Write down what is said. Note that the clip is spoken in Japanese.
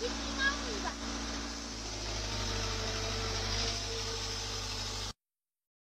行